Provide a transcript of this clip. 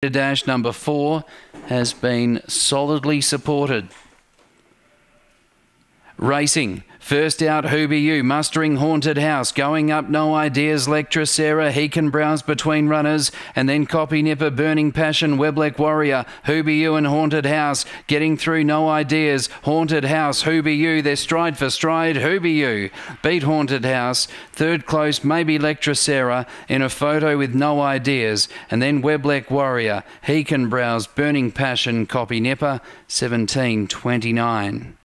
Dash number four has been solidly supported. Racing. First out, Who Be You, mustering Haunted House, going up No Ideas, Lectra Sarah, He Can Browse between runners, and then Copy Nipper, Burning Passion, Weblek Warrior, Who Be You and Haunted House, getting through No Ideas, Haunted House, Who Be You, they're stride for stride, Who Be You, beat Haunted House, third close, maybe Lectra Sarah, in a photo with No Ideas, and then Weblek Warrior, He Can Browse, Burning Passion, Copy Nipper, 1729.